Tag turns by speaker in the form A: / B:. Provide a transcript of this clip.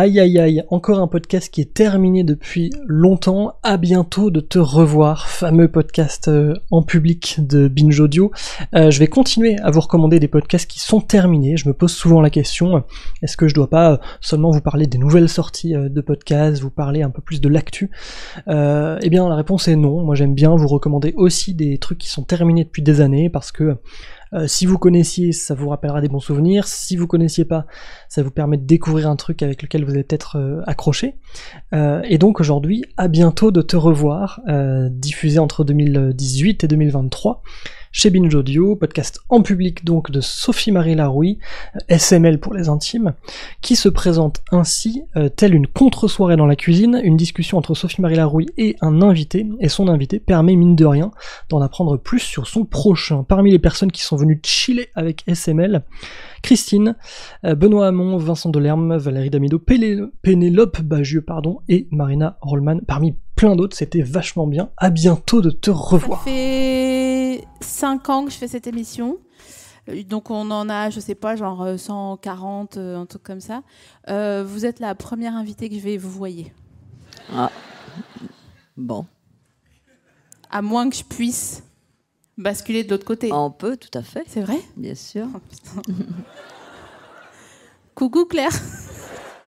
A: Aïe aïe aïe, encore un podcast qui est terminé depuis longtemps. À bientôt de te revoir, fameux podcast euh, en public de Binge Audio. Euh, je vais continuer à vous recommander des podcasts qui sont terminés. Je me pose souvent la question est-ce que je dois pas euh, seulement vous parler des nouvelles sorties de podcasts, vous parler un peu plus de l'actu? Eh bien, la réponse est non. Moi, j'aime bien vous recommander aussi des trucs qui sont terminés depuis des années parce que euh, si vous connaissiez, ça vous rappellera des bons souvenirs. Si vous connaissiez pas, ça vous permet de découvrir un truc avec lequel vous allez peut-être euh, accroché. Euh, et donc aujourd'hui, à bientôt de te revoir, diffusé entre 2018 et 2023 chez Binge Audio, podcast en public donc de Sophie-Marie Larouille, SML pour les intimes, qui se présente ainsi euh, telle une contre-soirée dans la cuisine, une discussion entre Sophie-Marie Larouille et un invité, et son invité permet mine de rien d'en apprendre plus sur son prochain. Parmi les personnes qui sont venues chiller avec SML, Christine, euh, Benoît Hamon, Vincent Delerme, Valérie Damido, Pénélope Bagieux, pardon, et Marina Rollman, parmi plein d'autres, c'était vachement bien. À bientôt de te revoir.
B: 5 ans que je fais cette émission. Euh, donc on en a, je sais pas, genre 140, euh, un truc comme ça. vous êtes la première invitée que je vais vous voyez.
C: Ah. Bon.
B: À moins que je puisse basculer de l'autre côté.
C: On peut, tout à fait.
B: C'est vrai?
C: Bien sûr.
B: Oh, Coucou Claire.